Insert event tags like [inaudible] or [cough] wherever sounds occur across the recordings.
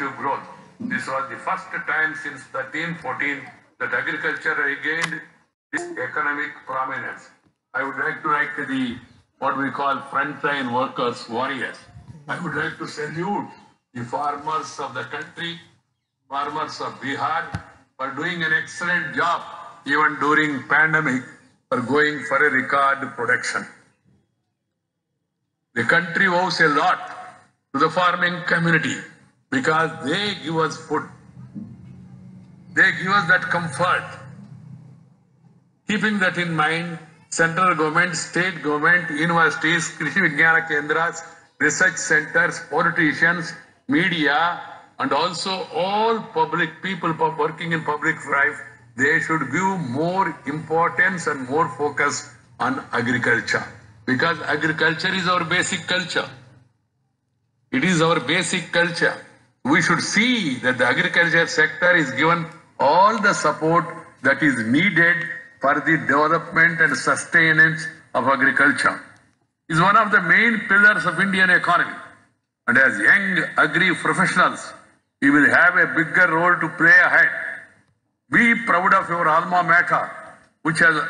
positive growth. This was the first time since 1314 that agriculture regained this economic prominence. I would like to like the what we call frontline workers, warriors. I would like to salute the farmers of the country, farmers of Bihar, for doing an excellent job even during pandemic for going for a record production. The country owes a lot to the farming community because they give us food. They give us that comfort. Keeping that in mind, central government, state government, universities, [laughs] Krishi Vijnana Kendras, research centers, politicians, media, and also all public people working in public life, they should give more importance and more focus on agriculture. Because agriculture is our basic culture. It is our basic culture. We should see that the agriculture sector is given all the support that is needed for the development and sustenance of agriculture. Is one of the main pillars of Indian economy. And as young agri professionals, you will have a bigger role to play ahead. Be proud of your alma mater, which has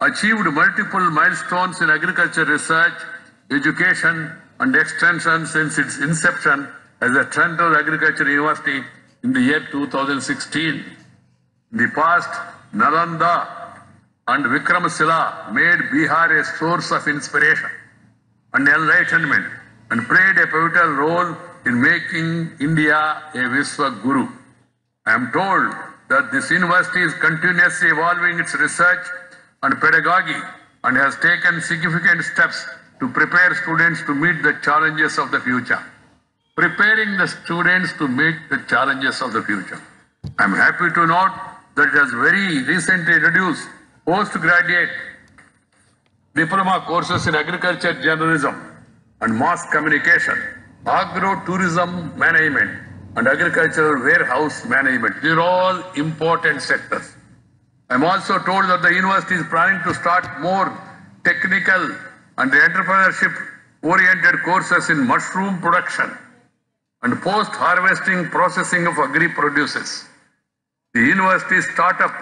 achieved multiple milestones in agriculture research, education, and extension since its inception as a Central Agriculture University in the year 2016. In the past, Nalanda and Vikramasila made Bihar a source of inspiration and enlightenment and played a pivotal role in making India a Viswa Guru. I am told that this university is continuously evolving its research and pedagogy and has taken significant steps to prepare students to meet the challenges of the future. Preparing the students to meet the challenges of the future. I am happy to note that it has very recently introduced postgraduate diploma courses in agriculture journalism and mass communication, agro-tourism management, and agricultural warehouse management. These are all important sectors. I'm also told that the university is planning to start more technical and entrepreneurship oriented courses in mushroom production and post harvesting processing of agri produces. The university startup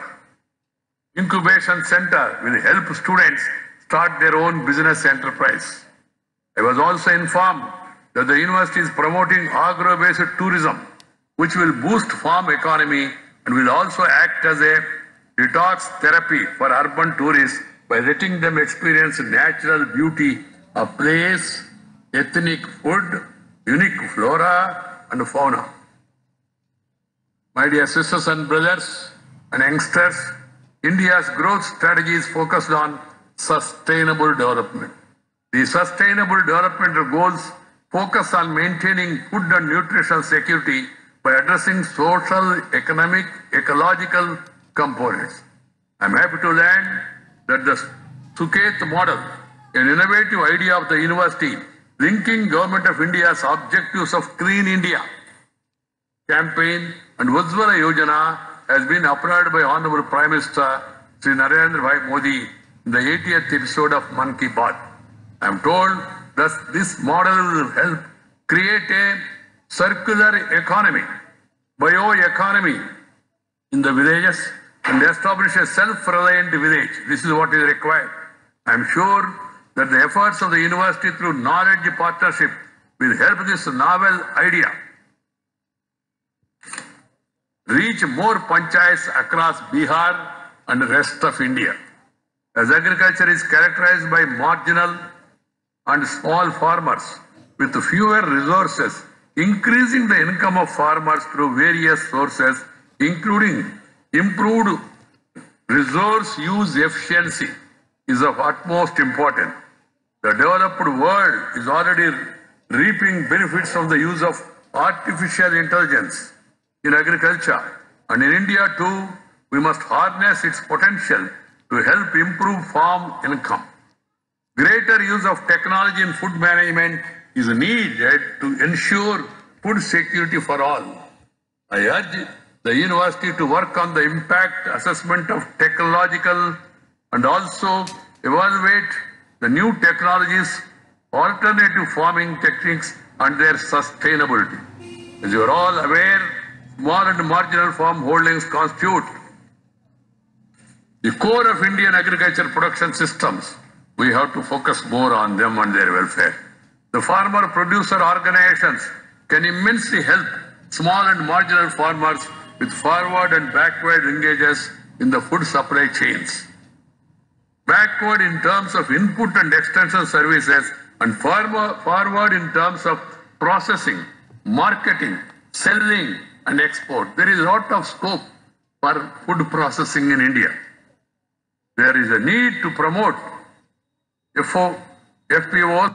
incubation center will help students start their own business enterprise. I was also informed that the university is promoting agro-based tourism, which will boost farm economy and will also act as a detox therapy for urban tourists by letting them experience natural beauty of place, ethnic food, unique flora and fauna. My dear sisters and brothers and youngsters, India's growth strategy is focused on sustainable development. The sustainable development goals focus on maintaining food and nutritional security by addressing social, economic, ecological components. I'm happy to learn that the Suket model, an innovative idea of the university, linking Government of India's objectives of Clean India campaign and Ujjwala Yojana has been approved by Honorable Prime Minister Sri Narendra Bhai Modi in the 80th episode of Man Ki Baat. I am told that this model will help create a circular economy, bioeconomy in the villages and establish a self-reliant village. This is what is required. I am sure that the efforts of the university through knowledge partnership will help this novel idea reach more panchayats across Bihar and the rest of India. As agriculture is characterized by marginal and small farmers with fewer resources, increasing the income of farmers through various sources, including improved resource use efficiency, is of utmost importance. The developed world is already reaping benefits from the use of artificial intelligence in agriculture. And in India too, we must harness its potential to help improve farm income. Greater use of technology in food management is needed to ensure food security for all. I urge the university to work on the impact assessment of technological and also evaluate the new technologies, alternative farming techniques and their sustainability. As you are all aware, small and marginal farm holdings constitute the core of Indian agriculture production systems. We have to focus more on them and their welfare. The farmer producer organizations can immensely help small and marginal farmers with forward and backward linkages in the food supply chains. Backward in terms of input and extension services and forward, in terms of processing, marketing, selling and export. There is a lot of scope for food processing in India. There is a need to promote FO, FPO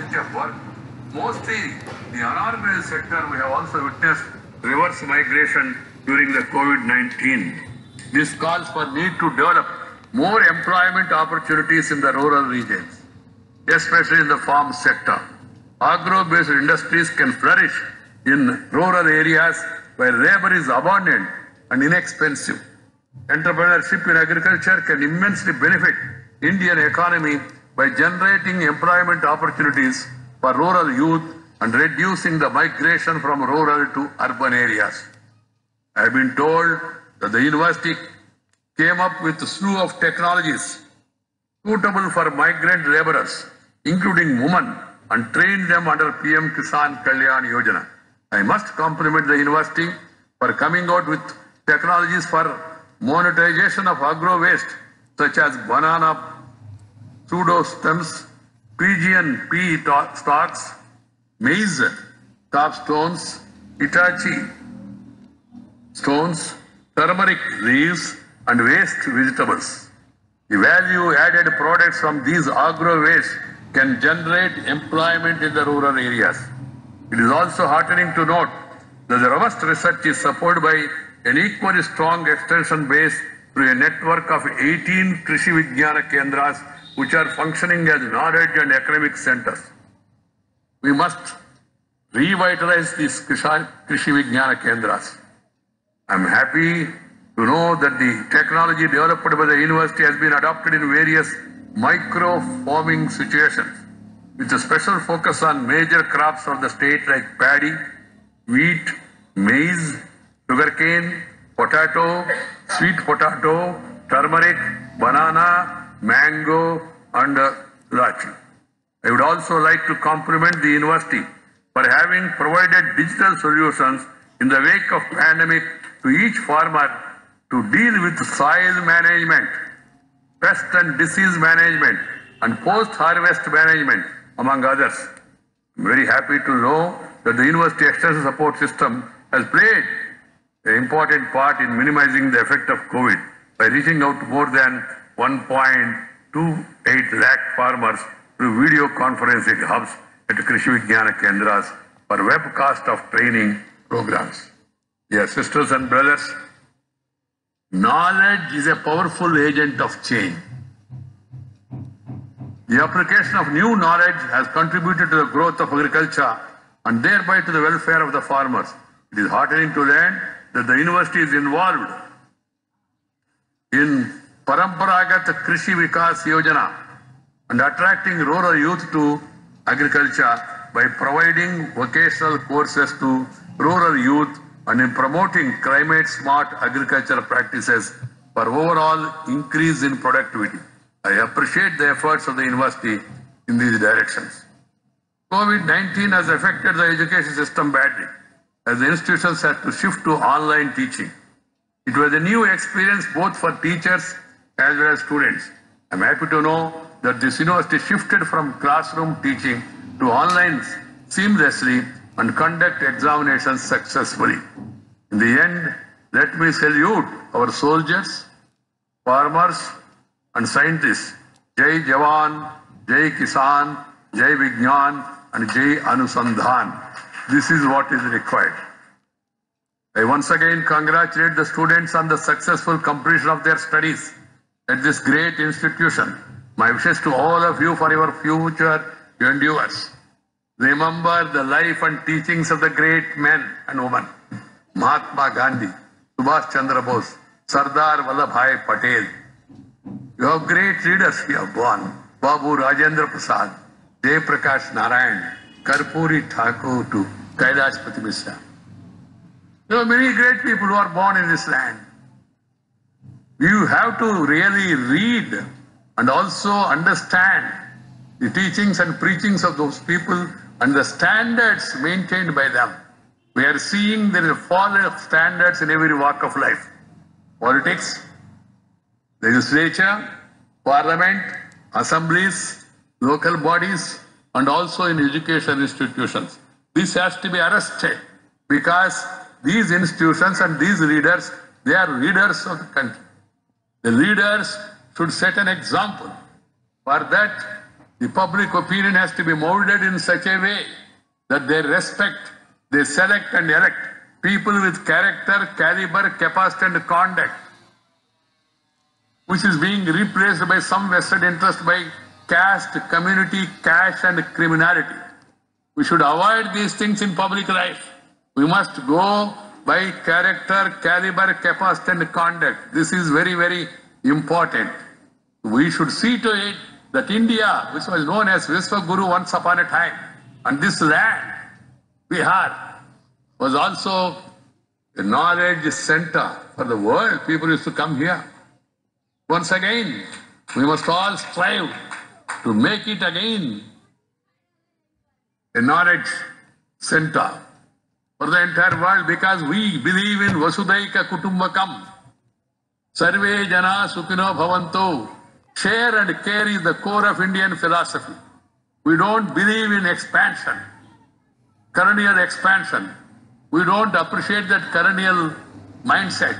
search work. Mostly the unorganized sector, we have also witnessed reverse migration during the COVID-19. This calls for need to develop more employment opportunities in the rural regions, especially in the farm sector. Agro-based industries can flourish in rural areas where labor is abundant and inexpensive. Entrepreneurship in agriculture can immensely benefit Indian economy by generating employment opportunities for rural youth and reducing the migration from rural to urban areas. I have been told that the university came up with a slew of technologies suitable for migrant laborers, including women, and trained them under PM Kisan Kalyan Yojana. I must compliment the university for coming out with technologies for monetization of agro waste, such as banana pseudo stems, Pigeon pea stalks, maize, top stones, Itachi stones, turmeric leaves, and waste vegetables. The value added products from these agro waste can generate employment in the rural areas. It is also heartening to note that the robust research is supported by an equally strong extension base through a network of 18 Krishi Vijnana Kendras which are functioning as knowledge and academic centers. We must revitalize these Krishi Vijnana Kendras. I'm happy to know that the technology developed by the university has been adopted in various micro farming situations with a special focus on major crops of the state like paddy, wheat, maize, sugarcane, potato, sweet potato, turmeric, banana, mango, and uh, lachi. I would also like to compliment the university for having provided digital solutions in the wake of pandemic to each farmer to deal with soil management, pest and disease management, and post-harvest management, among others. I'm very happy to know that the university extension support system has played an important part in minimizing the effect of COVID by reaching out to more than 1.28 lakh farmers through video conferencing hubs at Krishi Vijnana Kendras for webcast of training programs. Dear sisters and brothers, knowledge is a powerful agent of change. The application of new knowledge has contributed to the growth of agriculture and thereby to the welfare of the farmers. It is heartening to learn that the university is involved in Paramparagat Krishi Vikas Yojana and attracting rural youth to agriculture by providing vocational courses to rural youth and in promoting climate smart agricultural practices for overall increase in productivity. I appreciate the efforts of the university in these directions. COVID-19 has affected the education system badly as the institutions had to shift to online teaching. It was a new experience both for teachers as well as students. I'm happy to know that this university shifted from classroom teaching to online seamlessly and conduct examinations successfully. In the end, let me salute our soldiers, farmers, and scientists. Jai Jawan, Jai Kisan, Jai Vignan, and Jai Anusandhan. This is what is required. I once again congratulate the students on the successful completion of their studies at this great institution. My wishes to all of you for your future endeavors. remember the life and teachings of the great men and women. Mahatma Gandhi, Subhash Chandra Bose, Sardar Vallabhai Patel. You have great leaders here born. Babu Rajendra Prasad, Jay Prakash Narayan, Karpuri Thakur to Kailash Pati Mishra. There are many great people who are born in this land. You have to really read and also understand the teachings and preachings of those people and the standards maintained by them. We are seeing there is a fall of standards in every walk of life. Politics, legislature, parliament, assemblies, local bodies, and also in education institutions. This has to be arrested because these institutions and these leaders, they are leaders of the country. The leaders should set an example. For that, the public opinion has to be molded in such a way that they respect, they select and elect people with character, caliber, capacity, and conduct, which is being replaced by some vested interest by caste, community, cash, and criminality. We should avoid these things in public life. We must go by character, caliber, capacity, and conduct. This is very, very important. We should see to it that India, which was known as Vishwaguru once upon a time, and this land, Bihar, was also a knowledge center for the world. People used to come here. Once again, we must all strive to make it again a knowledge center for the entire world because we believe in Vasudaika Kutumbakam. Sarve Jana Sukhino Bhavanto. Share and care is the core of Indian philosophy. We don't believe in expansion, colonial expansion. We don't appreciate that colonial mindset.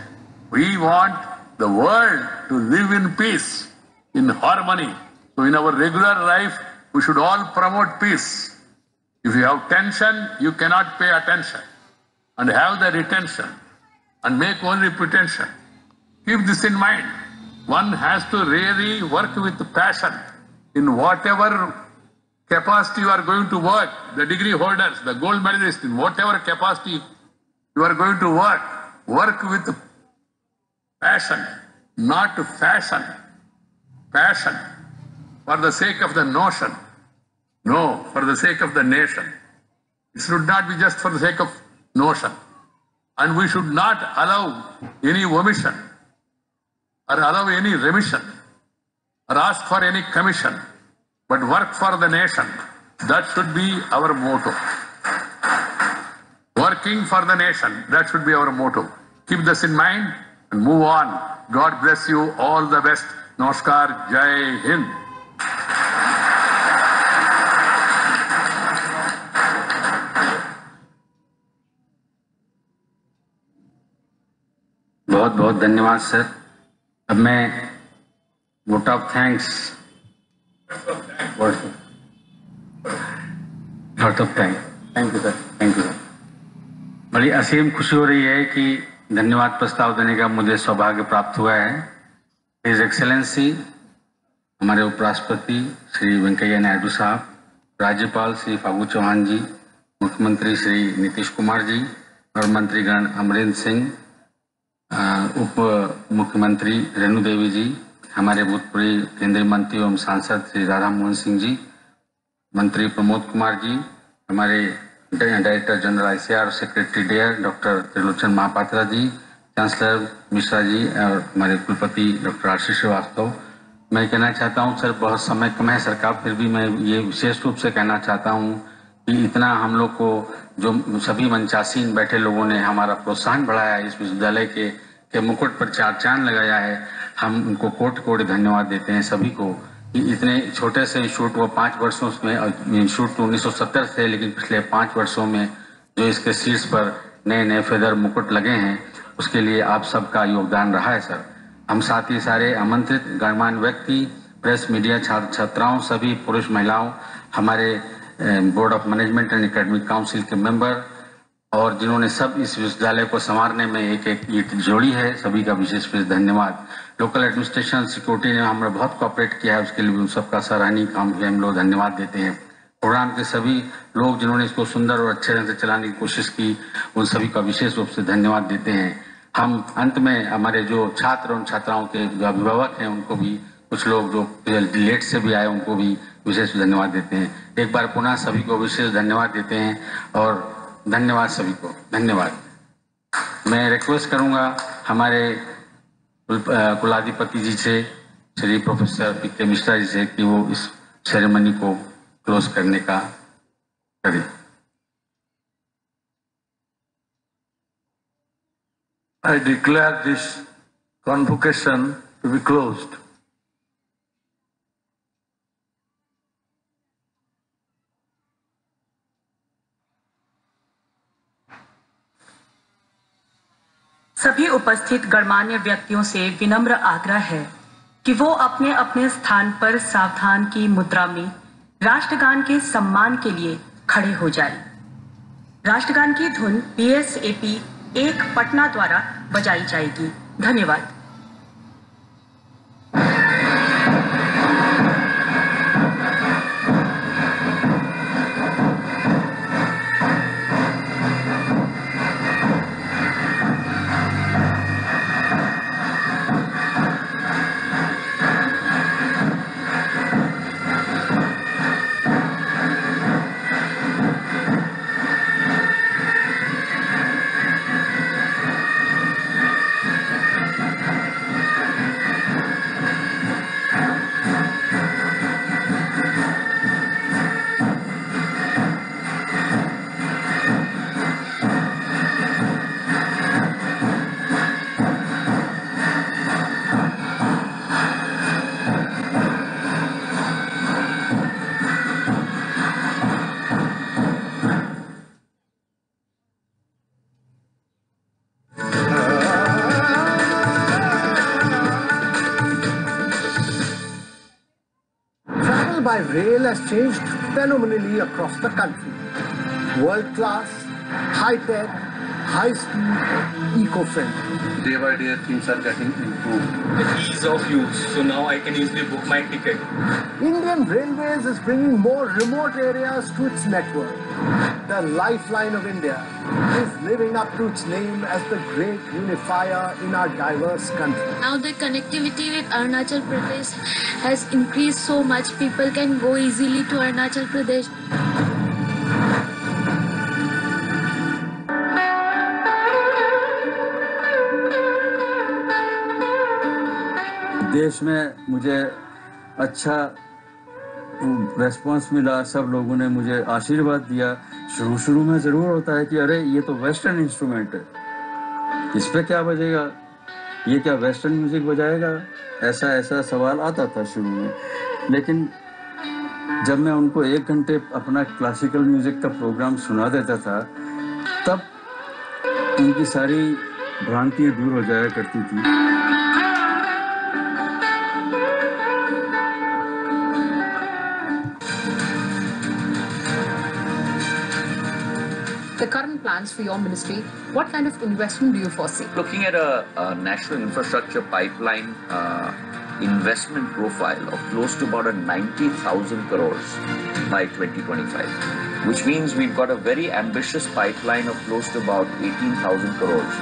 We want the world to live in peace, in harmony. So in our regular life, we should all promote peace. If you have tension, you cannot pay attention and have the retention and make only pretension. Keep this in mind. One has to really work with passion in whatever capacity you are going to work. The degree holders, the gold medalists, in whatever capacity you are going to work, work with passion, not fashion. Passion for the sake of the notion. No, for the sake of the nation. It should not be just for the sake of notion. And we should not allow any omission or allow any remission or ask for any commission, but work for the nation. That should be our motto. Working for the nation, that should be our motto. Keep this in mind and move on. God bless you. All the best. Namaskar. Jai Hind. बहुत धन्यवाद, sir. अब मैं vote of thanks vote of thank thank you sir thank you sir बड़ी असीम खुशी हो रही है कि धन्यवाद प्रस्ताव देने का मुझे सौभाग्य प्राप्त हुआ है। हिज एक्सेलेंसी हमारे उपराष्ट्रपति श्री वेंकैया नायडू साहब, राज्यपाल श्री फागू चौहान जी, मुख्यमंत्री श्री नीतीश कुमार जी, और मंत्रीगण अमरिंदर सिंह उप मुख्यमंत्री रेणु देवी जी, हमारे भूतपूर्व केंद्रीय मंत्री एवं सांसद श्री राधा मोहन सिंह जी, मंत्री प्रमोद कुमार जी, हमारे director general ICR, secretary DARE doctor Trilochan Mahapatra ji, chancellor Mishra ji और हमारे कुलपति डॉक्टर आशीष श्रीवास्तव। मैं कहना चाहता हूँ, सर, बहुत समय कम है सरकार, फिर भी मैं ये विशेष रूप से कहना चाहता हूँ इतना हम लोग को जो सभी मंचासीन बैठे लोगों ने हमारा प्रोत्साहन बढ़ाया है, इस विश्वविद्यालय के के मुकुट पर चार चाँद लगाया है, हम उनको कोटि कोटि धन्यवाद देते हैं सभी को। कि इतने छोटे से इंस्टीट्यूट, वो पाँच वर्षों में इंस्टीट्यूट तो उन्नीस सौ सत्तर से, लेकिन पिछले पाँच वर्षों में जो इसके शीर्ष पर नए नए फेदर मुकुट लगे हैं, उसके लिए आप सबका योगदान रहा है, सर। हम साथ ही सारे आमंत्रित, गणमान्य व्यक्ति, प्रेस मीडिया छात्र छात्राओं सभी पुरुष महिलाओं, हमारे board of management and academic council के मेंबर और जिन्होंने सब इस विश्वविद्यालय को संवारने में एक एक ईट जोड़ी है, सभी का विशेष विशेष धन्यवाद। लोकल एडमिनिस्ट्रेशन सिक्योरिटी ने हमें बहुत कोऑपरेट किया है, उसके लिए भी उन सबका सराहनीय काम हम लोग धन्यवाद देते हैं। प्रोग्राम के सभी लोग जिन्होंने इसको सुंदर और अच्छे ढंग से चलाने की कोशिश की, उन सभी का विशेष रूप से धन्यवाद देते हैं। हम अंत में हमारे जो छात्र और छात्राओं के जो अभिभावक हैं, उनको भी कुछ लोग जो लेट से भी आए, उनको भी विशेष धन्यवाद देते हैं। एक बार पुनः सभी को विशेष धन्यवाद देते हैं और धन्यवाद सभी को। धन्यवाद। मैं रिक्वेस्ट करूँगा हमारे कुलाधिपति जी से, श्री प्रोफेसर पी के मिश्रा जी से कि वो इस सेरेमनी को क्लोज करने का करें। I declare this convocation to be closed. सभी उपस्थित गणमान्य व्यक्तियों से विनम्र आग्रह है कि वो अपने अपने स्थान पर सावधान की मुद्रा में राष्ट्रगान के सम्मान के लिए खड़े हो जाए। राष्ट्रगान की धुन पीएसएपी एक पटना द्वारा बजाई जाएगी। धन्यवाद। Rail has changed phenomenally across the country. World class, high tech, high speed, eco friendly. Day by day, things are getting improved. the ease of use. So now I can easily book my ticket. Indian Railways is bringing more remote areas to its network The lifeline of India is living up to its name as the great unifier in our diverse country. Now the connectivity with Arunachal Pradesh has increased so much. People can go easily to Arunachal Pradesh. देश में मुझे अच्छा response मिला, सब लोगों ने मुझे आशीर्वाद दिया। शुरू शुरू में ज़रूर होता है कि अरे, ये तो वेस्टर्न इंस्ट्रूमेंट है। इस पर क्या बजेगा? ये क्या वेस्टर्न म्यूज़िक बजाएगा? ऐसा ऐसा सवाल आता था शुरू में। लेकिन जब मैं उनको एक घंटे अपना क्लासिकल म्यूज़िक का प्रोग्राम सुना देता था, तब उनकी सारी भ्रांतियाँ दूर हो जाया करती थी। Plans for your ministry, what kind of investment do you foresee? looking at a, a national infrastructure pipeline uh, investment profile of close to about a 90,000 crores by 2025, which means we've got a very ambitious pipeline of close to about 18,000 crores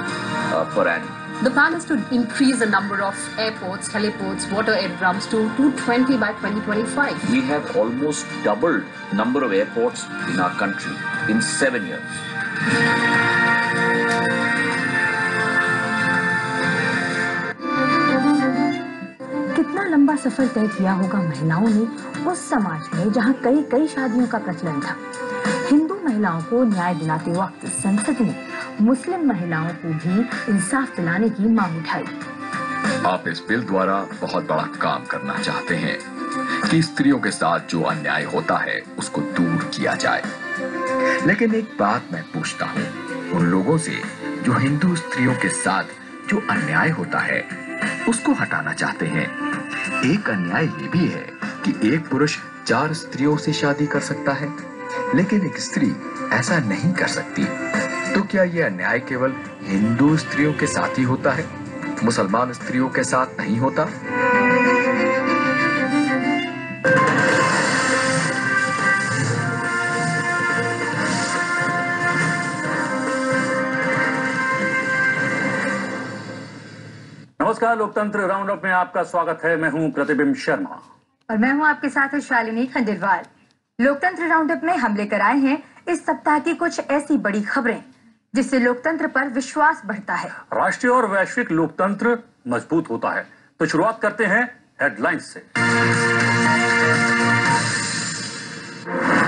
uh, per annum. The plan is to increase the number of airports, heliports, water aerodromes to 220 by 2025. We have almost doubled the number of airports in our country in seven years. कितना लंबा सफ़र तय किया होगा महिलाओं ने उस समाज में जहाँ कई कई शादियों का प्रचलन था। हिंदू महिलाओं को न्याय दिलाते वक्त संसद ने मुस्लिम महिलाओं को भी इंसाफ दिलाने की मांग उठाई। आप इस बिल द्वारा बहुत बड़ा काम करना चाहते हैं। कि स्त्रियों के साथ जो अन्याय होता है, उसको दूर किया जाए। लेकिन एक बात मैं पूछता हूँ। उन लोगों से जो हिंदू स्त्रियों के साथ जो अन्याय होता है, उसको हटाना चाहते हैं। एक अन्याय ये भी है कि एक पुरुष चार स्त्रियों से शादी कर सकता है, लेकिन एक स्त्री ऐसा नहीं कर सकती। तो क्या ये अन्याय केवल हिंदू स्त्रियों के साथ ही होता है? मुसलमान स्त्रियों के साथ नहीं होता? नमस्कार लोकतंत्र राउंड अप में आपका स्वागत है। मैं हूँ प्रतिबिंब शर्मा। और मैं हूँ आपके साथ शालिनी खंडेलवाल। लोकतंत्र राउंडअप में हम लेकर आए हैं इस सप्ताह की कुछ ऐसी बड़ी खबरें जिससे लोकतंत्र पर विश्वास बढ़ता है। राष्ट्रीय और वैश्विक लोकतंत्र मज़बूत होता है। तो शुरुआत करते हैं हेडलाइंस से।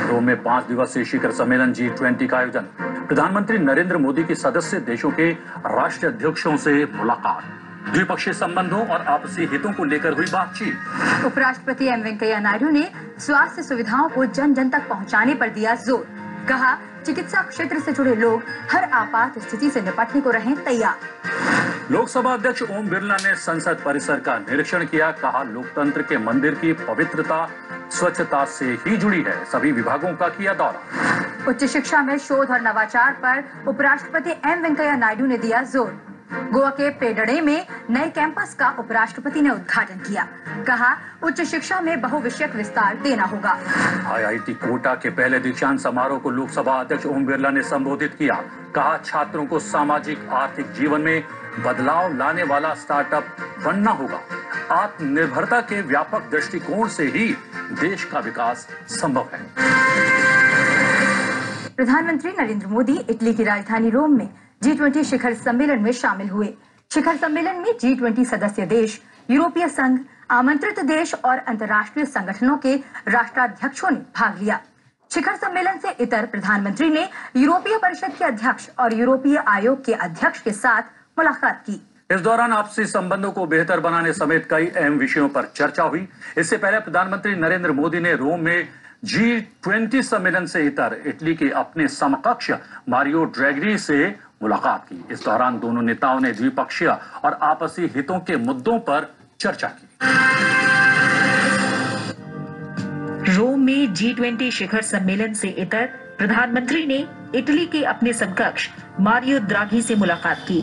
रोम में पाँच दिवसीय शिखर सम्मेलन जी ट्वेंटी का आयोजन। प्रधानमंत्री नरेंद्र मोदी की सदस्य देशों के राष्ट्रीय अध्यक्षों से मुलाकात। द्विपक्षीय संबंधों और आपसी हितों को लेकर हुई बातचीत। उपराष्ट्रपति एम वेंकैया नायडू ने स्वास्थ्य सुविधाओं को जन जन तक पहुँचाने पर दिया ज़ोर। कहा चिकित्सा क्षेत्र से जुड़े लोग हर आपात स्थिति से निपटने को रहें तैयार। लोकसभा अध्यक्ष ओम बिरला ने संसद परिसर का निरीक्षण किया कहा लोकतंत्र के मंदिर की पवित्रता स्वच्छता से ही जुड़ी है सभी विभागों का किया दौरा। उच्च शिक्षा में शोध और नवाचार पर उपराष्ट्रपति एम वेंकैया नायडू ने दिया ज़ोर। गोवा के पेडड़े में नए कैंपस का उपराष्ट्रपति ने उद्घाटन किया। कहा उच्च शिक्षा में बहुविषयक विस्तार देना होगा। आईआईटी कोटा के पहले दीक्षांत समारोह को लोकसभा अध्यक्ष ओम बिरला ने संबोधित किया। कहा छात्रों को सामाजिक आर्थिक जीवन में बदलाव लाने वाला स्टार्टअप बनना होगा। आत्मनिर्भरता के व्यापक दृष्टिकोण से ही देश का विकास संभव है। प्रधानमंत्री नरेंद्र मोदी इटली की राजधानी रोम में जी ट्वेंटी शिखर सम्मेलन में शामिल हुए। शिखर सम्मेलन में जी ट्वेंटी सदस्य देश, यूरोपीय संघ, आमंत्रित देश और अंतर्राष्ट्रीय संगठनों के राष्ट्राध्यक्षों ने भाग लिया। शिखर सम्मेलन से इतर प्रधानमंत्री ने यूरोपीय परिषद के अध्यक्ष और यूरोपीय आयोग के अध्यक्ष के साथ मुलाकात की। इस दौरान आपसी संबंधों को बेहतर बनाने समेत कई अहम विषयों पर चर्चा हुई। इससे पहले प्रधानमंत्री नरेंद्र मोदी ने रोम में जी ट्वेंटी सम्मेलन से इतर इटली के अपने समकक्ष मारियो ड्रैगरी से मुलाकात की। इस दौरान दोनों नेताओं ने द्विपक्षीय और आपसी हितों के मुद्दों पर चर्चा की। रोम में जी ट्वेंटी शिखर सम्मेलन से इतर प्रधानमंत्री ने इटली के अपने समकक्ष मारियो द्राघी से मुलाकात की।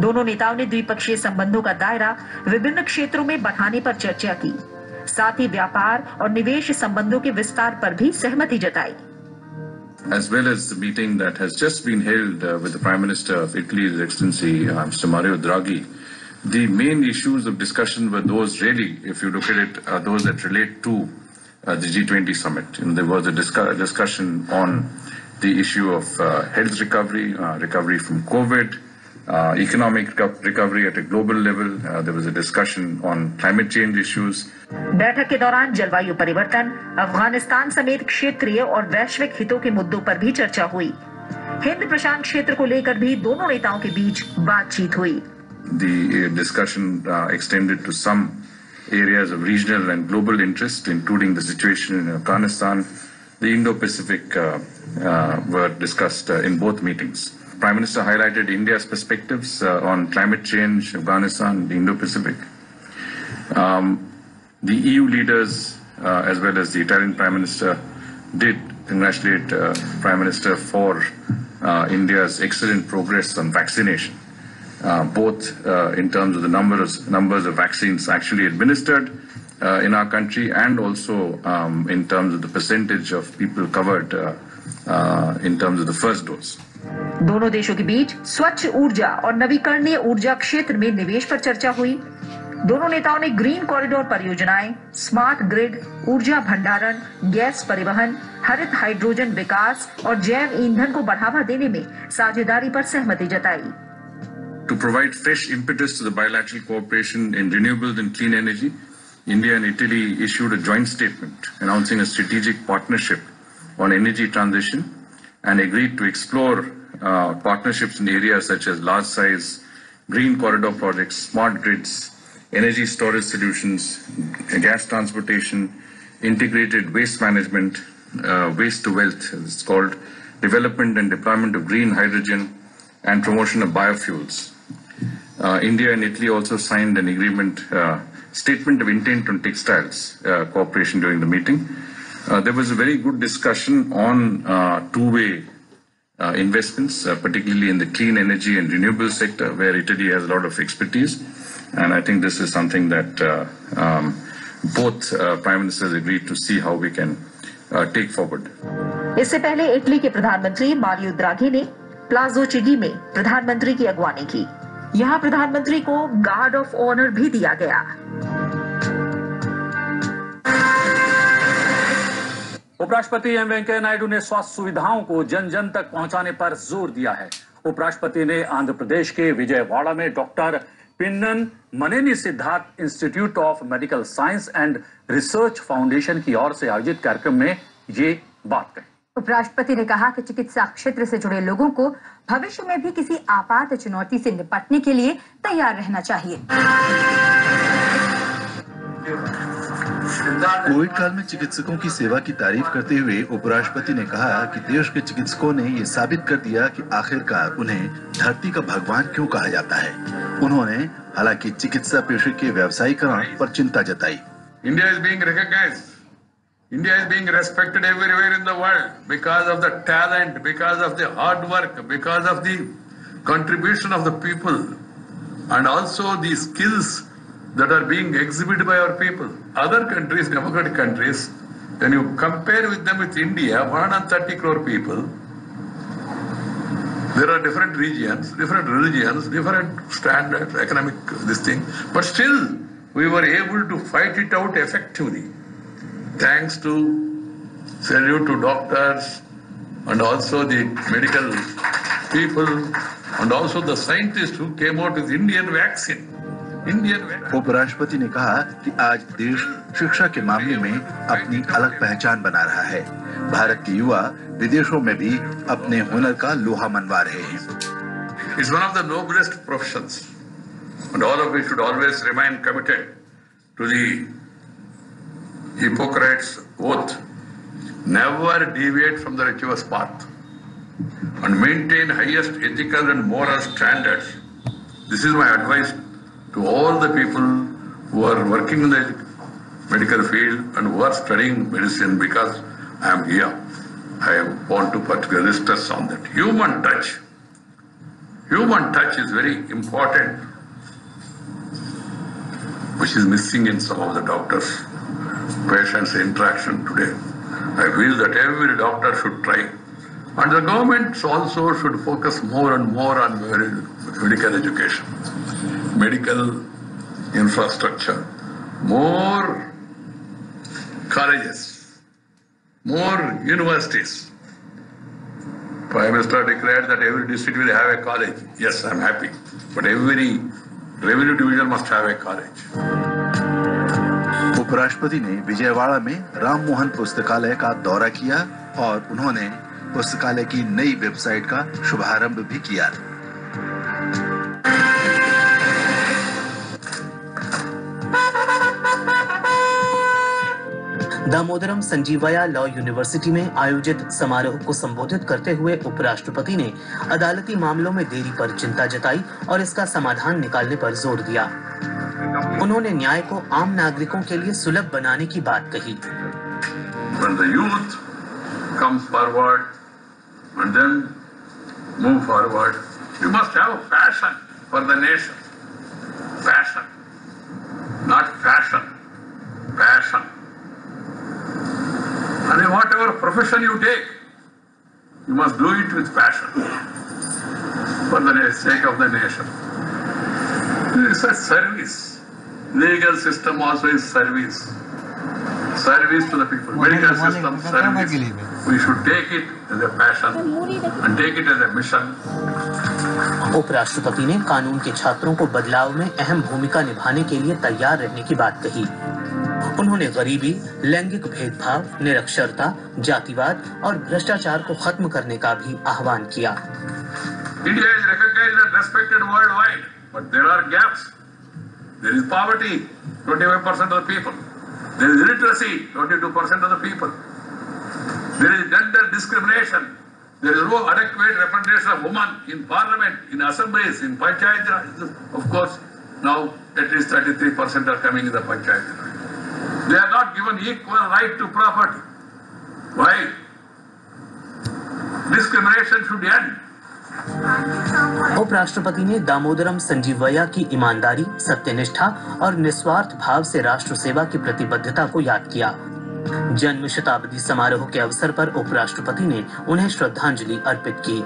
दोनों नेताओं ने द्विपक्षीय संबंधों का दायरा विभिन्न क्षेत्रों में बढ़ाने पर चर्चा की। साथ ही व्यापार और निवेश संबंधों के विस्तार पर भी सहमति जताई as well as the meeting that has just been held uh, with the Prime Minister of Italy, His Excellency uh, Mr. Mario Draghi. The main issues of discussion were those really, if you look at it, are those that relate to uh, the G20 summit. And there was a discu- discussion on the issue of uh, health recovery, uh, recovery from COVID, uh, economic reco- recovery at a global level. Uh, there was a discussion on climate change issues. बैठक के दौरान जलवायु परिवर्तन अफगानिस्तान समेत क्षेत्रीय और वैश्विक हितों के मुद्दों पर भी चर्चा हुई हिंद प्रशांत क्षेत्र को लेकर भी दोनों नेताओं के बीच बातचीत हुई The uh, discussion uh, extended to some areas of regional and global interest, including the situation in Afghanistan. The Indo-Pacific uh, uh, were discussed uh, in both meetings. Prime Minister highlighted India's perspectives uh, on climate change, Afghanistan, the Indo-Pacific. Um, the EU leaders, uh, as well as the Italian Prime Minister, did congratulate uh, Prime Minister for uh, India's excellent progress on vaccination uh, both uh, in terms of the numbers numbers of vaccines actually administered in our country and also um, in terms of the percentage of people covered uh, uh, in terms of the दोनों देशों के बीच स्वच्छ ऊर्जा और नवीकरणीय ऊर्जा क्षेत्र में निवेश पर चर्चा हुई दोनों नेताओं ने ग्रीन कॉरिडोर परियोजनाएँ स्मार्ट ग्रिड ऊर्जा भंडारण गैस परिवहन हरित हाइड्रोजन विकास और जैव ईंधन को बढ़ावा देने में साझेदारी पर सहमति जताई To provide fresh impetus to the bilateral cooperation in renewables and clean energy, India and Italy issued a joint statement announcing a strategic partnership on energy transition and agreed to explore uh, partnerships in areas such as large size green corridor projects, smart grids, energy storage solutions, gas transportation, integrated waste management, uh, waste to wealth, it's called development and deployment of green hydrogen, and promotion of biofuels. Uh, India and Italy also signed an agreement, uh, statement of intent on textiles uh, cooperation during the meeting. Uh, there was a very good discussion on uh, two-way uh, investments, uh, particularly in the clean energy and renewable sector, where Italy has a lot of expertise. And I think this is something that uh, um, both uh, prime ministers agreed to see how we can uh, take forward. इससे पहले Italy के प्रधानमंत्री Mario Draghi ने Palazzo Chigi में प्रधानमंत्री की अगवानी की यहाँ प्रधानमंत्री को गार्ड ऑफ़ ऑनर भी दिया गया उपराष्ट्रपति एम वेंकैया नायडू ने स्वास्थ्य सुविधाओं को जन जन तक पहुँचाने पर ज़ोर दिया है। उपराष्ट्रपति ने आंध्र प्रदेश के विजयवाड़ा में doctor Pinnamaneni Siddhartha institute of medical science and research foundation की ओर से आयोजित कार्यक्रम में ये बात कही। उपराष्ट्रपति ने कहा कि चिकित्सा क्षेत्र से जुड़े लोगों को भविष्य में भी किसी आपात चुनौती से निपटने के लिए तैयार रहना चाहिए। कोविड काल में चिकित्सकों की सेवा की तारीफ़ करते हुए उपराष्ट्रपति ने कहा कि देश के चिकित्सकों ने ये साबित कर दिया कि आखिरकार उन्हें धरती का भगवान क्यों कहा जाता है। उन्होंने हालाँकि चिकित्सा पेशे के व्यवसायीकरण पर चिंता जताई। India is being recognise India is being respected everywhere in the world because of the talent because of the hard work because of the contribution of the people and also the skills that are being exhibited by our people. Other countries, democratic countries, when you compare with them with India, 130 crore people, there are different regions, different religions, different standards, economic this thing, but still we were able to fight it out effectively. Thanks to salute to doctors and also the medical people and also the scientists who came out with Indian vaccine. Indian उपराष्ट्रपति ने कहा कि आज देश शिक्षा के मामले में अपनी अलग पहचान बना रहा है भारत के युवा विदेशों में भी अपने हुनर का लोहा मनवा रहे हैं It's one of the noblest professions, and all of us should always remain committed to the Hippocrates oath. Never deviate from the virtuous path and maintain highest ethical and moral standards. This is my advice to all the people who are working in the medical field and who are studying medicine because I am here. I want to particularly stress on that. Human touch. Human touch is very important, which is missing in some of the doctors' patients' interaction today. I feel that every doctor should try. And the governments also should focus more and more on medical education, medical infrastructure, more colleges, more universities. Prime Minister declared that every district will have a college. Yes, I'm happy. But every revenue division must have a college. उपराष्ट्रपति ने विजयवाड़ा में राम मोहन पुस्तकालय का दौरा किया और उन्होंने पुस्तकालय की नई वेबसाइट का शुभारंभ भी किया दामोदरम संजीवया लॉ यूनिवर्सिटी में आयोजित समारोह को संबोधित करते हुए उपराष्ट्रपति ने अदालती मामलों में देरी पर चिंता जताई और इसका समाधान निकालने पर ज़ोर दिया उन्होंने न्याय को आम नागरिकों के लिए सुलभ बनाने की बात कही. Passion. And whatever profession you take, you must do it with passion for the sake of the nation. This is a service. Legal system also is service. Service to the people. Medical system service. We should take it as a passion and take it as a mission. उपराष्ट्रपति ने कानून के छात्रों को बदलाव में अहम भूमिका निभाने के लिए तैयार रहने की बात कही उन्होंने गरीबी लैंगिक भेदभाव निरक्षरता जातिवाद और भ्रष्टाचार को खत्म करने का भी आह्वान किया India is recognized and respected worldwide, but there are gaps. There is poverty, 25% of the people. There is illiteracy, 22% of the people. There is gender discrimination. There is no adequate representation of women in parliament, in assemblies, in panchayat. Of course, now at least 33% are coming in the panchayat. They are not given equal right to property. Why? Discrimination should end. उपराष्ट्रपति ने दामोदरम संजीवया की ईमानदारी, सत्यनिष्ठा और निस्वार्थ भाव से राष्ट्र सेवा की प्रतिबद्धता को याद किया जन्म शताब्दी समारोह के अवसर पर उपराष्ट्रपति ने उन्हें श्रद्धांजलि अर्पित की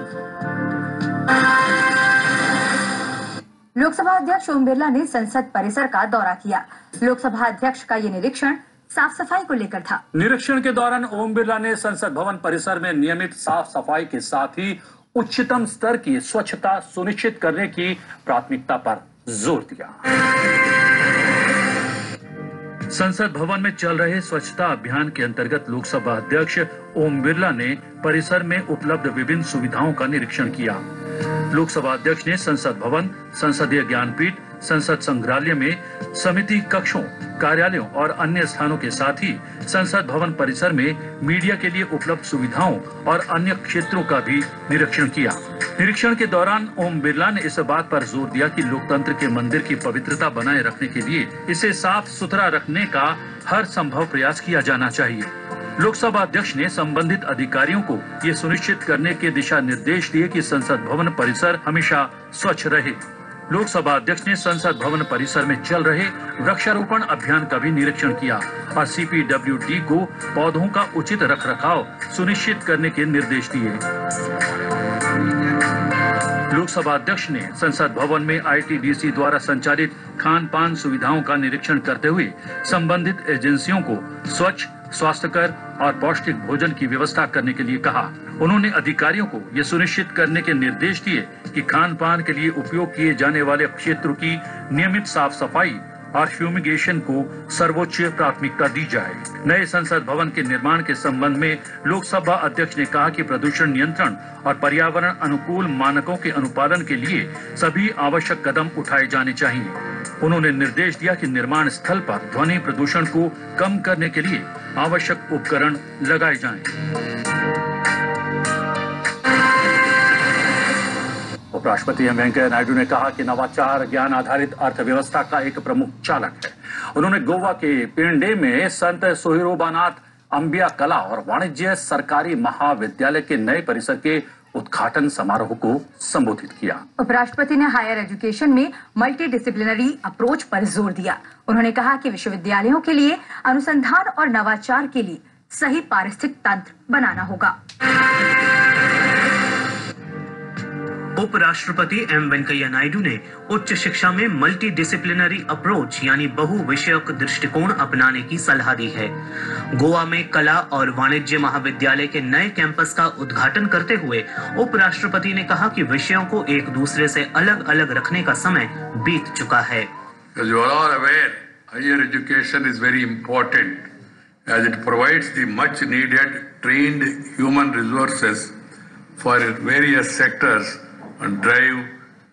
लोकसभा अध्यक्ष ओम बिरला ने संसद परिसर का दौरा किया। लोकसभा अध्यक्ष का ये निरीक्षण साफ़ सफ़ाई को लेकर था। निरीक्षण के दौरान ओम बिरला ने संसद भवन परिसर में नियमित साफ़ सफ़ाई के साथ ही उच्चतम स्तर की स्वच्छता सुनिश्चित करने की प्राथमिकता पर ज़ोर दिया। संसद भवन में चल रहे स्वच्छता अभियान के अंतर्गत लोकसभा अध्यक्ष ओम बिरला ने परिसर में उपलब्ध विभिन्न सुविधाओं का निरीक्षण किया। लोकसभा अध्यक्ष ने संसद भवन, संसदीय ज्ञानपीठ, संसद संग्रहालय में समिति कक्षों, कार्यालयों और अन्य स्थानों के साथ ही संसद भवन परिसर में मीडिया के लिए उपलब्ध सुविधाओं और अन्य क्षेत्रों का भी निरीक्षण किया। निरीक्षण के दौरान ओम बिरला ने इस बात पर ज़ोर दिया कि लोकतंत्र के मंदिर की पवित्रता बनाए रखने के लिए इसे साफ़ सुथरा रखने का हर संभव प्रयास किया जाना चाहिए। लोकसभा अध्यक्ष ने संबंधित अधिकारियों को ये सुनिश्चित करने के दिशा निर्देश दिए कि संसद भवन परिसर हमेशा स्वच्छ रहे। लोकसभा अध्यक्ष ने संसद भवन परिसर में चल रहे वृक्षारोपण अभियान का भी निरीक्षण किया और सीपीडब्ल्यूडी को पौधों का उचित रखरखाव सुनिश्चित करने के निर्देश दिए। लोकसभा अध्यक्ष ने संसद भवन में आईटीडीसी द्वारा संचालित खान पान सुविधाओं का निरीक्षण करते हुए संबंधित एजेंसियों को स्वच्छ स्वास्थ्यकर और पौष्टिक भोजन की व्यवस्था करने के लिए कहा। उन्होंने अधिकारियों को ये सुनिश्चित करने के निर्देश दिए कि खान पान के लिए उपयोग किए जाने वाले क्षेत्र की नियमित साफ़ सफ़ाई और फ्यूमिगेशन को सर्वोच्च प्राथमिकता दी जाए। नए संसद भवन के निर्माण के संबंध में लोकसभा अध्यक्ष ने कहा कि प्रदूषण नियंत्रण और पर्यावरण अनुकूल मानकों के अनुपालन के लिए सभी आवश्यक कदम उठाए जाने चाहिए। उन्होंने निर्देश दिया कि निर्माण स्थल पर ध्वनि प्रदूषण को कम करने के लिए आवश्यक उपकरण लगाए जाएँ। उपराष्ट्रपति एम वेंकैया नायडू ने कहा कि नवाचार ज्ञान आधारित अर्थव्यवस्था का एक प्रमुख चालक है उन्होंने गोवा के पिंडे में संत सोहिरोबानाथ अंबिया कला और वाणिज्य सरकारी महाविद्यालय के नए परिसर के उद्घाटन समारोह को संबोधित किया। उपराष्ट्रपति ने हायर एजुकेशन में मल्टी डिसिप्लिनरी अप्रोच पर ज़ोर दिया। उन्होंने कहा कि विश्वविद्यालयों के लिए अनुसंधान और नवाचार के लिए सही पारिस्थितिक तंत्र बनाना होगा। उपराष्ट्रपति एम वेंकैया नायडू ने उच्च शिक्षा में मल्टी डिसिप्लिनरी अप्रोच यानी बहु विषयक दृष्टिकोण अपनाने की सलाह दी है। गोवा में कला और वाणिज्य महाविद्यालय के नए कैंपस का उद्घाटन करते हुए उपराष्ट्रपति ने कहा कि विषयों को एक दूसरे से अलग अलग रखने का समय बीत चुका है। As it provides the much needed trained human resources for various sectors. And drive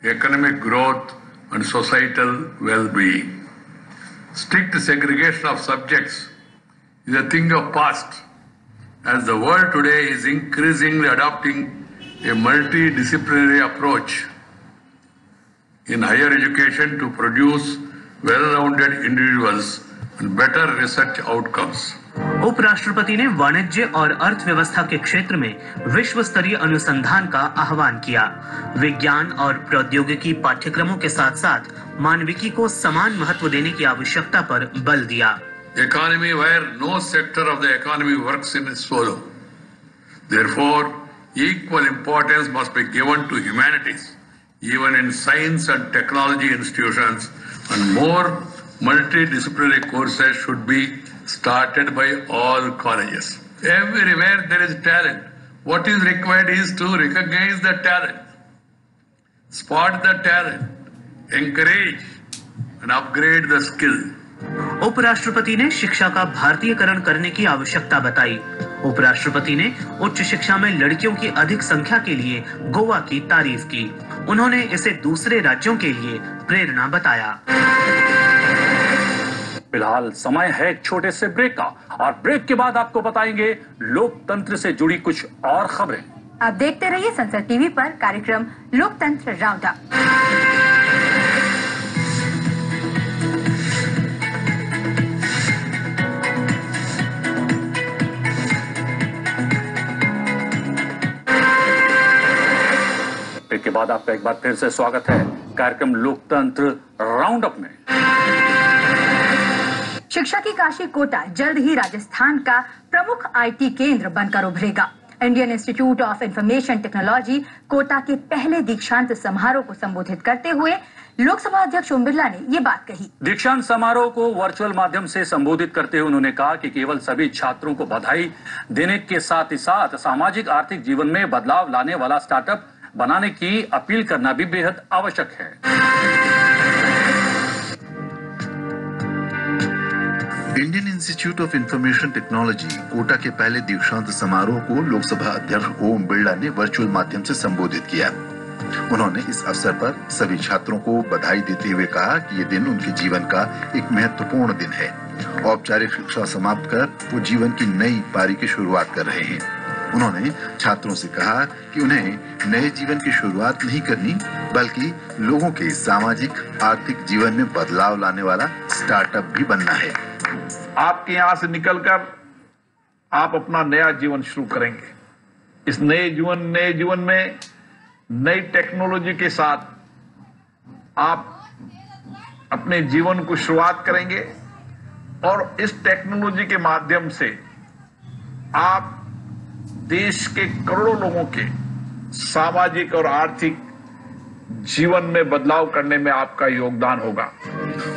economic growth and societal well-being. Strict segregation of subjects is a thing of the past as the world today is increasingly adopting a multidisciplinary approach in higher education to produce well-rounded individuals and better research outcomes. उपराष्ट्रपति ने वाणिज्य और अर्थव्यवस्था के क्षेत्र में विश्व स्तरीय अनुसंधान का आह्वान किया। विज्ञान और प्रौद्योगिकी पाठ्यक्रमों के साथ साथ मानविकी को समान महत्व देने की आवश्यकता पर बल दिया। Economy where no sector of the economy work in solo therefore equal importance must be given to humanities even in science and technology institution and more multi disciplinary courses should be started by all colleges. Everywhere there is talent. What is required is to recognize the talent, spot the talent, encourage and upgrade the skill. उपराष्ट्रपति ने शिक्षा का भारतीयकरण करने की आवश्यकता बताई उपराष्ट्रपति ने उच्च शिक्षा में लड़कियों की अधिक संख्या के लिए गोवा की तारीफ़ की उन्होंने इसे दूसरे राज्यों के लिए प्रेरणा बताया फ़िलहाल समय है एक छोटे से ब्रेक का और ब्रेक के बाद आपको बताएँगे लोकतंत्र से जुड़ी कुछ और खबरें। आप देखते रहिए संसद टीवी पर कार्यक्रम लोकतंत्र राउंड अप ब्रेक के बाद आपका एक बार फिर से स्वागत है कार्यक्रम लोकतंत्र राउंड अप में। शिक्षा की काशी कोटा जल्द ही राजस्थान का प्रमुख आईटी केंद्र बनकर उभरेगा। Indian Institute of Information Technology Kota के पहले दीक्षांत समारोह को संबोधित करते हुए लोकसभा अध्यक्ष ओम बिरला ने ये बात कही। दीक्षांत समारोह को वर्चुअल माध्यम से संबोधित करते हुए उन्होंने कहा कि केवल सभी छात्रों को बधाई देने के साथ ही साथ सामाजिक, आर्थिक जीवन में बदलाव लाने वाला स्टार्टअप बनाने की अपील करना भी बेहद आवश्यक है। Indian Institute of Information Technology Kota के पहले दीक्षांत समारोह को लोकसभा अध्यक्ष ओम बिरला ने वर्चुअल माध्यम से संबोधित किया। उन्होंने इस अवसर पर सभी छात्रों को बधाई देते हुए कहा कि ये दिन उनके जीवन का एक महत्वपूर्ण दिन है। औपचारिक शिक्षा समाप्त कर वो जीवन की नई पारी की शुरुआत कर रहे हैं। उन्होंने छात्रों से कहा कि उन्हें नए जीवन की शुरुआत नहीं करनी, बल्कि लोगों के सामाजिक, आर्थिक जीवन में बदलाव लाने वाला स्टार्टअप भी बनना है। आपके यहाँ से निकलकर आप अपना नया जीवन शुरू करेंगे। इस नए जीवन नए जीवन में नई टेक्नोलॉजी के साथ आप अपने जीवन को शुरुआत करेंगे और इस टेक्नोलॉजी के माध्यम से आप देश के करोड़ों लोगों के सामाजिक और आर्थिक जीवन में बदलाव करने में आपका योगदान होगा।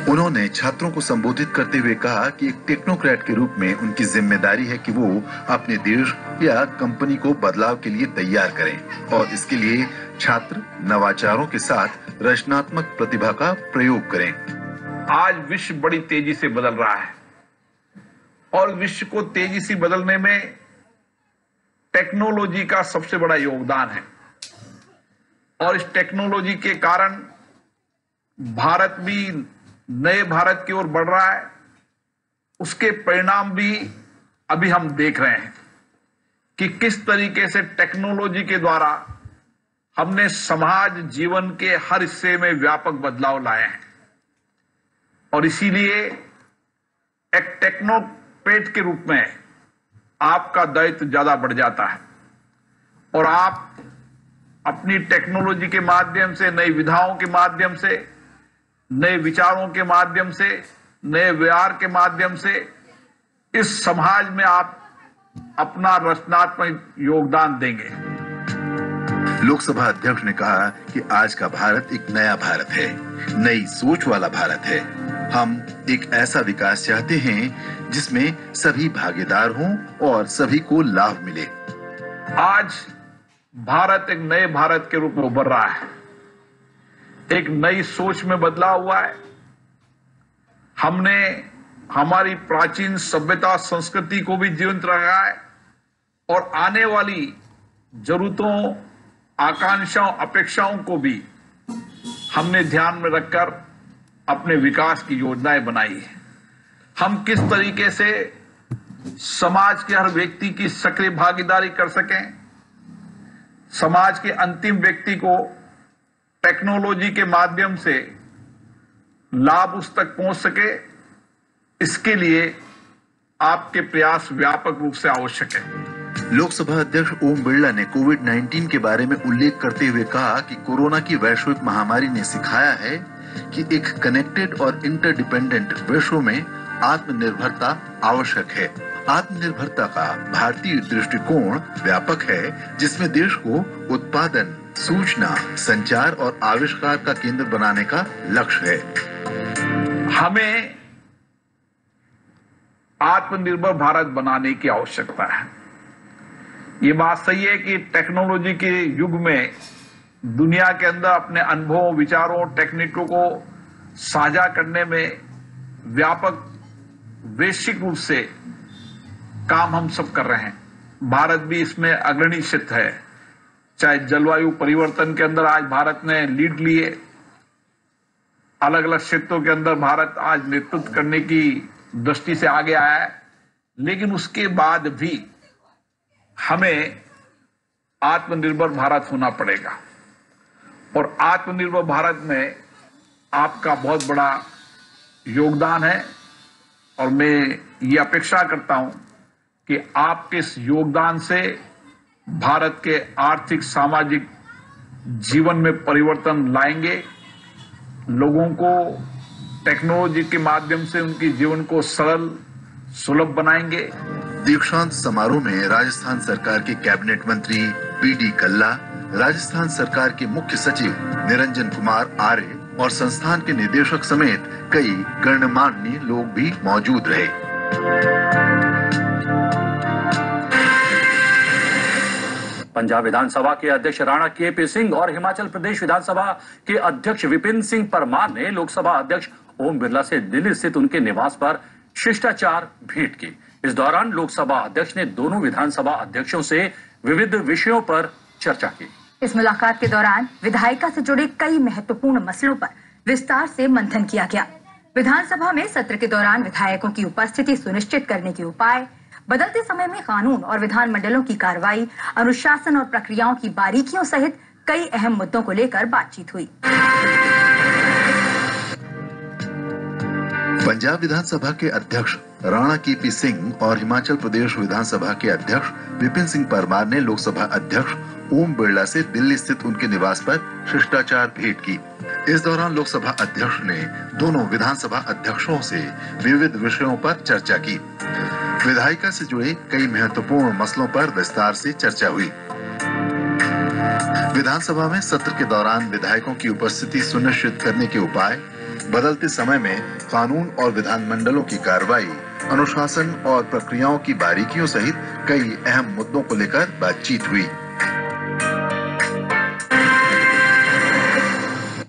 उन्होंने छात्रों को संबोधित करते हुए कहा कि एक टेक्नोक्रेट के रूप में उनकी ज़िम्मेदारी है कि वो अपने देश या कंपनी को बदलाव के लिए तैयार करें और इसके लिए छात्र नवाचारों के साथ रचनात्मक प्रतिभा का प्रयोग करें। आज विश्व बड़ी तेज़ी से बदल रहा है और विश्व को तेज़ी से बदलने में टेक्नोलॉजी का सबसे बड़ा योगदान है। और इस टेक्नोलॉजी के कारण भारत भी नए भारत की ओर बढ़ रहा है। उसके परिणाम भी अभी हम देख रहे हैं कि किस तरीके से टेक्नोलॉजी के द्वारा हमने समाज जीवन के हर हिस्से में व्यापक बदलाव लाए हैं। और इसीलिए एक टेक्नोक्रेट के रूप में आपका दायित्व ज़्यादा बढ़ जाता है। और आप अपनी टेक्नोलॉजी के माध्यम से नई विधाओं के माध्यम से नए विचारों के माध्यम से नए व्यवहार के माध्यम से इस समाज में आप अपना रचनात्मक योगदान देंगे। लोकसभा अध्यक्ष ने कहा कि आज का भारत एक नया भारत है नई सोच वाला भारत है। हम एक ऐसा विकास चाहते हैं जिसमें सभी भागीदार हों और सभी को लाभ मिले। आज भारत एक नए भारत के रूप में उभर रहा है। एक नई सोच में बदलाव हुआ है। हमने हमारी प्राचीन सभ्यता संस्कृति को भी जीवंत रखा है और आने वाली जरूरतों, आकांक्षाओं, अपेक्षाओं को भी हमने ध्यान में रखकर अपने विकास की योजनाएँ बनाई है। हम किस तरीके से समाज के हर व्यक्ति की सक्रिय भागीदारी कर सकें? समाज के अंतिम व्यक्ति को टेक्नोलॉजी के माध्यम से लाभ उस तक पहुँच सके, इसके लिए आपके प्रयास व्यापक रूप से आवश्यक है। लोकसभा अध्यक्ष ओम बिरला ने कोविड 19 के बारे में उल्लेख करते हुए कहा कि कोरोना की वैश्विक महामारी ने सिखाया है कि एक कनेक्टेड और इंटरडिपेंडेंट विश्व में आत्मनिर्भरता आवश्यक है। आत्मनिर्भरता का भारतीय दृष्टिकोण व्यापक है, जिसमें देश को उत्पादन, सूचना, संचार और आविष्कार का केंद्र बनाने का लक्ष्य है। हमें आत्मनिर्भर भारत बनाने की आवश्यकता है। ये बात सही है कि टेक्नोलॉजी के युग में दुनिया के अंदर अपने अनुभवों, विचारों, टेक्निकों को साझा करने में व्यापक, वैश्विक रूप से काम हम सब कर रहे हैं। भारत भी इसमें अग्रणी क्षेत्र है। चाहे जलवायु परिवर्तन के अंदर आज भारत ने लीड लिए अलग अलग क्षेत्रों के अंदर भारत आज नेतृत्व करने की दृष्टि से आगे आया है। लेकिन उसके बाद भी हमें आत्मनिर्भर भारत होना पड़ेगा। और आत्मनिर्भर भारत में आपका बहुत बड़ा योगदान है। और मैं ये अपेक्षा करता हूँ कि आपके इस योगदान से भारत के आर्थिक, सामाजिक जीवन में परिवर्तन लाएँगे? लोगों को टेक्नोलॉजी के माध्यम से उनके जीवन को सरल, सुलभ बनाएँगे। दीक्षांत समारोह में राजस्थान सरकार के कैबिनेट मंत्री बी डी कल्ला, राजस्थान सरकार के मुख्य सचिव निरंजन कुमार आर्य और संस्थान के निदेशक समेत कई गणमान्य लोग भी मौजूद रहे। पंजाब विधानसभा के अध्यक्ष राणा के पी सिंह और हिमाचल प्रदेश विधानसभा के अध्यक्ष विपिन सिंह परमार ने लोकसभा अध्यक्ष ओम बिरला से दिल्ली स्थित उनके निवास पर शिष्टाचार भेंट की। इस दौरान लोकसभा अध्यक्ष ने दोनों विधानसभा अध्यक्षों से विविध विषयों पर चर्चा की। इस मुलाकात के दौरान विधायिका से जुड़े कई महत्वपूर्ण मसलों पर विस्तार से मंथन किया गया। विधानसभा में सत्र के दौरान विधायकों की उपस्थिति सुनिश्चित करने के उपाय बदलते समय में कानून और विधान मंडलों की कार्रवाई, अनुशासन और प्रक्रियाओं की बारीकियों सहित कई अहम मुद्दों को लेकर बातचीत हुई। पंजाब विधानसभा के अध्यक्ष राणा के पी सिंह और हिमाचल प्रदेश विधानसभा के अध्यक्ष विपिन सिंह परमार ने लोकसभा अध्यक्ष ओम बिरला से दिल्ली स्थित उनके निवास पर शिष्टाचार भेंट की। इस दौरान लोकसभा अध्यक्ष ने दोनों विधानसभा अध्यक्षों से विविध विषयों पर चर्चा की। विधायिका से जुड़े कई महत्वपूर्ण मसलों पर विस्तार से चर्चा हुई। विधानसभा में सत्र के दौरान विधायकों की उपस्थिति सुनिश्चित करने के उपाय, बदलते समय में कानून और विधानमंडलों की कार्रवाई, अनुशासन और प्रक्रियाओं की बारीकियों सहित कई अहम मुद्दों को लेकर बातचीत हुई।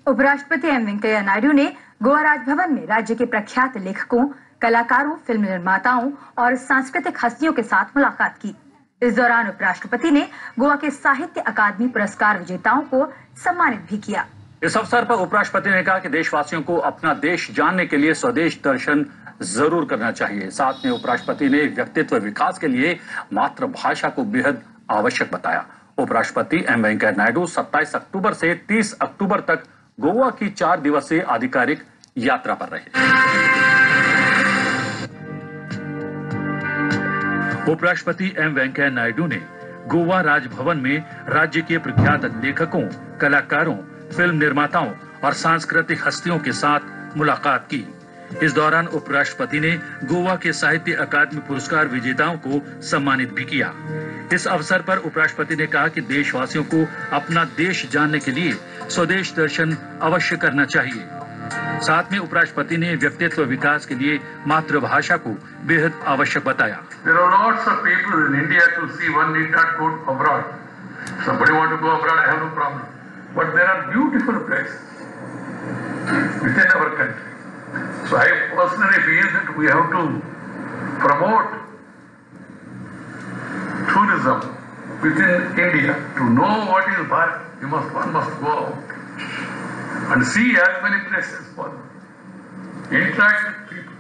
उपराष्ट्रपति एम वेंकैया नायडू ने गोवा राजभवन में राज्य के प्रख्यात लेखकों, कलाकारों, फ़िल्म निर्माताओं और सांस्कृतिक हस्तियों के साथ मुलाकात की। इस दौरान उपराष्ट्रपति ने गोवा के साहित्य अकादमी पुरस्कार विजेताओं को सम्मानित भी किया। इस अवसर पर उपराष्ट्रपति ने कहा कि देशवासियों को अपना देश जानने के लिए स्वदेश दर्शन ज़रूर करना चाहिए। साथ में उपराष्ट्रपति ने व्यक्तित्व विकास के लिए मातृभाषा को बेहद आवश्यक बताया। उपराष्ट्रपति एम वेंकैया नायडू 27 अक्टूबर से 30 अक्टूबर तक गोवा की चार दिवसीय आधिकारिक यात्रा पर रहे। उपराष्ट्रपति एम वेंकैया नायडू ने गोवा राजभवन में राज्य के प्रख्यात लेखकों, कलाकारों, फ़िल्म निर्माताओं और सांस्कृतिक हस्तियों के साथ मुलाकात की। इस दौरान उपराष्ट्रपति ने गोवा के साहित्य अकादमी पुरस्कार विजेताओं को सम्मानित भी किया इस अवसर पर उपराष्ट्रपति ने कहा कि देशवासियों को अपना देश जानने के लिए स्वदेश दर्शन अवश्य करना चाहिए साथ में उपराष्ट्रपति ने व्यक्तित्व विकास के लिए मातृभाषा को बेहद आवश्यक बताया. But there are beautiful places within our country. So I personally feel that we have to promote tourism within India. To know what is Bharat, you must, one must go out and see as many places possible. Interact with people.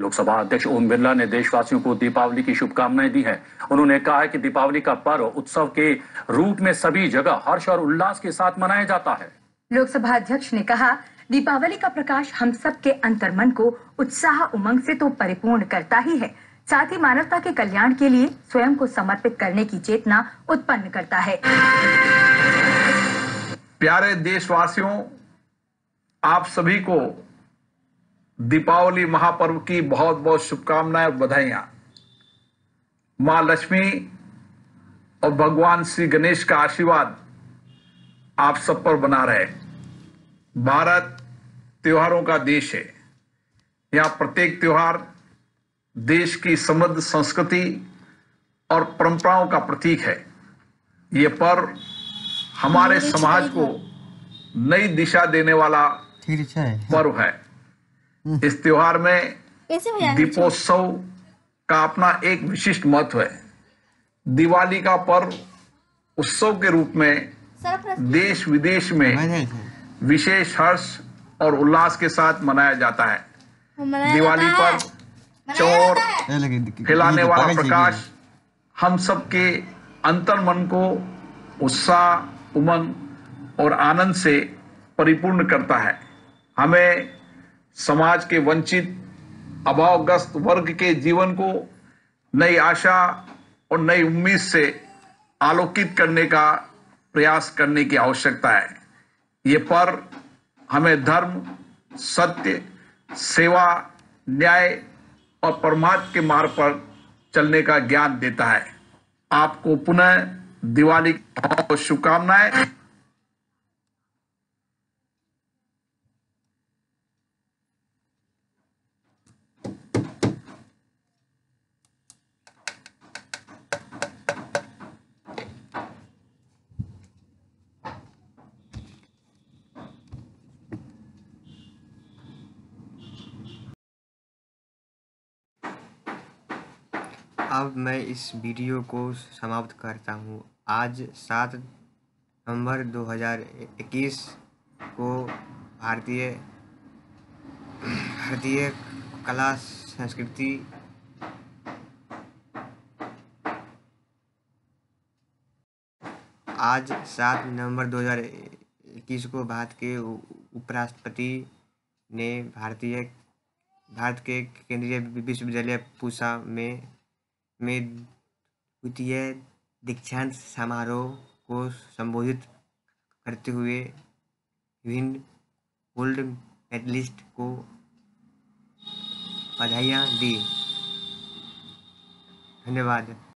Lok Sabha अध्यक्ष ओम बिरला ने देशवासियों को दीपावली की शुभकामनाएँ दी हैं उन्होंने कहा है कि दीपावली का पर्व उत्सव के रूप में सभी जगह हर्ष और उल्लास के साथ मनाया जाता है लोकसभा अध्यक्ष ने कहा, दीपावली का प्रकाश हम सब के अंतर्मन को उत्साह, उमंग से तो परिपूर्ण करता ही है। साथ ही मानवता के कल्याण के लिए स्वयं को समर्पित करने की चेतना उत्पन्न करता है। प्यारे देशवासियों, आप सभी को दीपावली महापर्व की बहुत बहुत शुभकामनाएँ और बधाइयाँ। माँ लक्ष्मी और भगवान श्री गणेश का आशीर्वाद आप सब पर बना रहे। भारत त्योहारों का देश है। यहाँ प्रत्येक त्योहार देश की समृद्ध संस्कृति और परंपराओं का प्रतीक है। ये पर्व हमारे समाज को नई दिशा देने वाला पर्व है। इस त्योहार में दीपोत्सव का अपना एक विशिष्ट महत्व है। दिवाली का पर्व उत्सव के रूप में देश विदेश में विशेष हर्ष और उल्लास के साथ मनाया जाता है। दिवाली पर चोर फैलाने वाला प्रकाश हम सबके अंतर्मन को उत्साह उमंग और आनंद से परिपूर्ण करता है। हमें समाज के वंचित अभावग्रस्त वर्ग के जीवन को नई आशा और नई उम्मीद से आलोकित करने का प्रयास करने की आवश्यकता है। ये पर हमें धर्म, सत्य, सेवा, न्याय और परमात्म के मार्ग पर चलने का ज्ञान देता है। आपको पुनः दिवाली की शुभकामनाएँ। मैं इस वीडियो को समाप्त करता हूँ। आज सात नवंबर 2021 को भारतीय भारतीय कला संस्कृति आज सात नवंबर 2021 को भारत के उपराष्ट्रपति ने भारतीय, भारत के केंद्रीय विश्वविद्यालय पूसा में में द्वितीय दीक्षांत समारोह को संबोधित करते हुए विभिन्न गोल्ड मेडलिस्ट को बधाइयाँ दी। धन्यवाद।